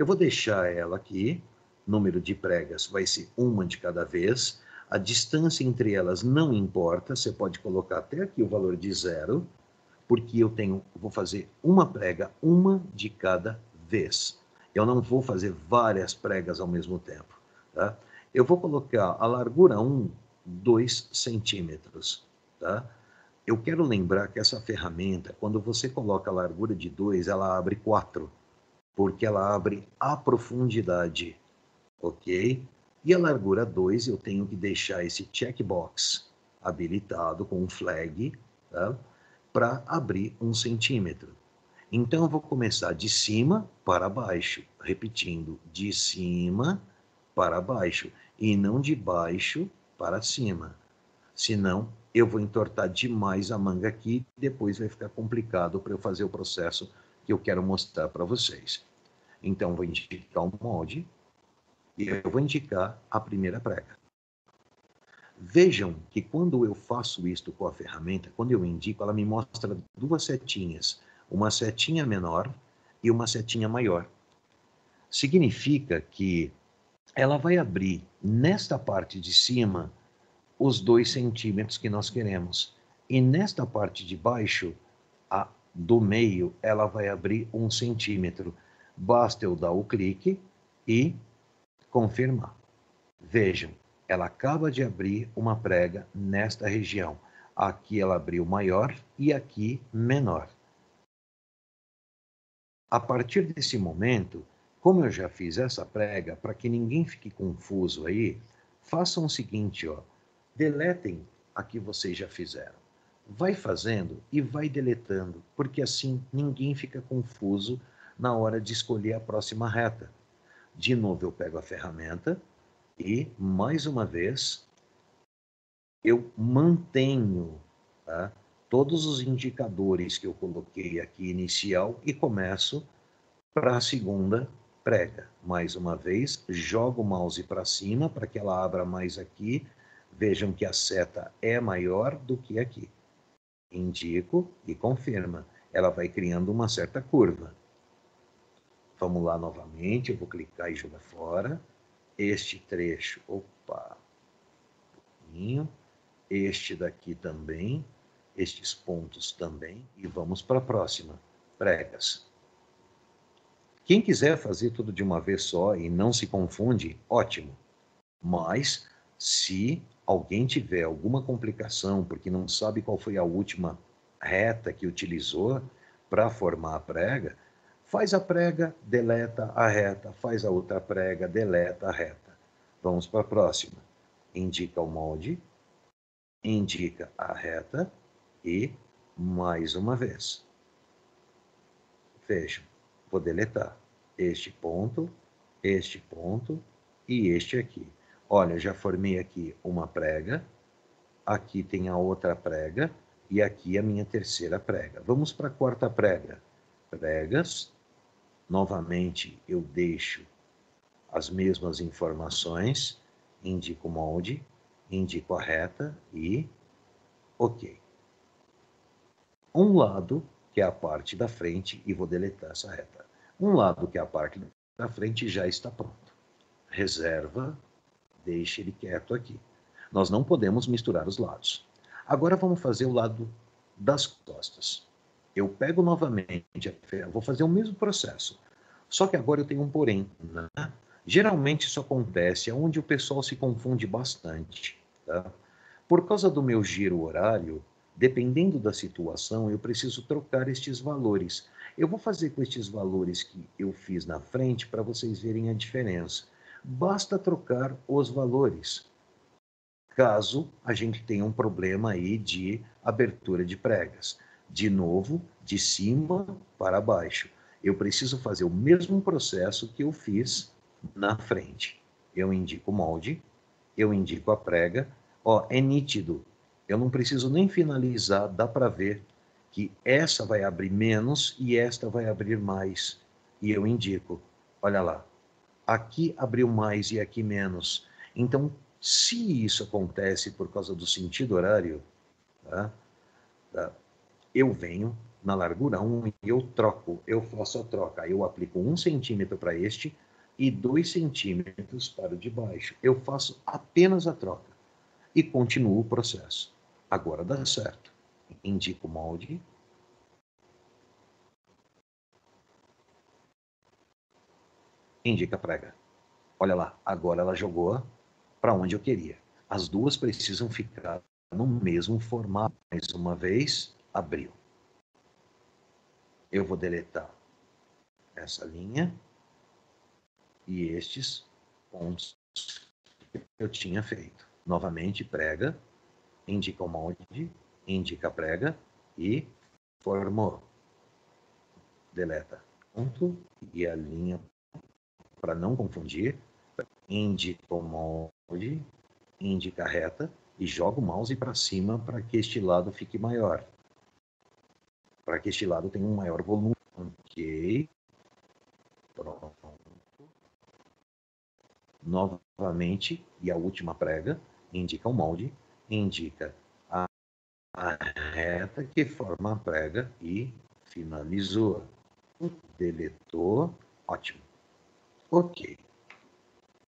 Eu vou deixar ela aqui, número de pregas vai ser uma de cada vez, a distância entre elas não importa, você pode colocar até aqui o valor de zero, porque eu tenho, vou fazer uma prega, uma de cada vez. Eu não vou fazer várias pregas ao mesmo tempo. Tá? Eu vou colocar a largura 1, 2 centímetros. Tá? Eu quero lembrar que essa ferramenta, quando você coloca a largura de 2, ela abre 4, porque ela abre a profundidade, ok? E a largura 2, eu tenho que deixar esse checkbox habilitado com um flag, tá? para abrir um centímetro. Então, eu vou começar de cima para baixo, repetindo, de cima para baixo, e não de baixo para cima. Senão, eu vou entortar demais a manga aqui, depois vai ficar complicado para eu fazer o processo que eu quero mostrar para vocês. Então, vou indicar o molde e eu vou indicar a primeira prega. Vejam que quando eu faço isto com a ferramenta, quando eu indico, ela me mostra duas setinhas uma setinha menor e uma setinha maior. Significa que ela vai abrir nesta parte de cima os dois centímetros que nós queremos. E nesta parte de baixo, a, do meio, ela vai abrir um centímetro. Basta eu dar o clique e confirmar. Vejam, ela acaba de abrir uma prega nesta região. Aqui ela abriu maior e aqui menor. A partir desse momento, como eu já fiz essa prega, para que ninguém fique confuso aí, façam o seguinte, ó, deletem a que vocês já fizeram. Vai fazendo e vai deletando, porque assim ninguém fica confuso na hora de escolher a próxima reta. De novo, eu pego a ferramenta e, mais uma vez, eu mantenho tá? todos os indicadores que eu coloquei aqui inicial e começo para a segunda prega. Mais uma vez, jogo o mouse para cima para que ela abra mais aqui. Vejam que a seta é maior do que aqui. Indico e confirma. Ela vai criando uma certa curva. Vamos lá novamente, eu vou clicar e jogar fora. Este trecho, opa, um pouquinho. Este daqui também estes pontos também e vamos para a próxima. Pregas. Quem quiser fazer tudo de uma vez só e não se confunde, ótimo. Mas se alguém tiver alguma complicação porque não sabe qual foi a última reta que utilizou para formar a prega, faz a prega, deleta a reta, faz a outra prega, deleta a reta. Vamos para a próxima. Indica o molde, indica a reta, e mais uma vez. Vejam, vou deletar este ponto, este ponto e este aqui. Olha, já formei aqui uma prega, aqui tem a outra prega e aqui a minha terceira prega. Vamos para a quarta prega. Pregas, novamente eu deixo as mesmas informações, indico o molde, indico a reta e ok um lado, que é a parte da frente, e vou deletar essa reta. Um lado, que é a parte da frente, já está pronto. Reserva, deixe ele quieto aqui. Nós não podemos misturar os lados. Agora vamos fazer o lado das costas. Eu pego novamente, vou fazer o mesmo processo. Só que agora eu tenho um porém. Né? Geralmente isso acontece onde o pessoal se confunde bastante. Tá? Por causa do meu giro horário, Dependendo da situação, eu preciso trocar estes valores. Eu vou fazer com estes valores que eu fiz na frente para vocês verem a diferença. Basta trocar os valores. Caso a gente tenha um problema aí de abertura de pregas. De novo, de cima para baixo. Eu preciso fazer o mesmo processo que eu fiz na frente. Eu indico o molde, eu indico a prega. Ó, é nítido eu não preciso nem finalizar, dá para ver que essa vai abrir menos e esta vai abrir mais. E eu indico, olha lá, aqui abriu mais e aqui menos. Então, se isso acontece por causa do sentido horário, tá? Eu venho, na largura 1 e eu troco, eu faço a troca. Eu aplico um centímetro para este e dois centímetros para o de baixo. Eu faço apenas a troca e continuo o processo. Agora dá certo. Indico o molde. Indica a prega. Olha lá, agora ela jogou para onde eu queria. As duas precisam ficar no mesmo formato. Mais uma vez, abriu. Eu vou deletar essa linha e estes pontos que eu tinha feito. Novamente, prega, indica o molde, indica a prega e formou. Deleta ponto e a linha para não confundir, indica o molde, indica a reta e joga o mouse para cima para que este lado fique maior. Para que este lado tenha um maior volume. Ok. Pronto. Novamente, e a última prega, indica o molde, indica a, a reta que forma a prega e finalizou. Deletou. Ótimo. Ok.